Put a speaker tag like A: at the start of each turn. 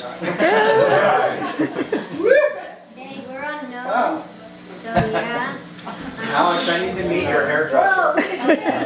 A: time.
B: Hey, we're on no.
A: Oh,
B: So yeah.
A: Alex, I need to meet your hairdresser. Oh, Hook me.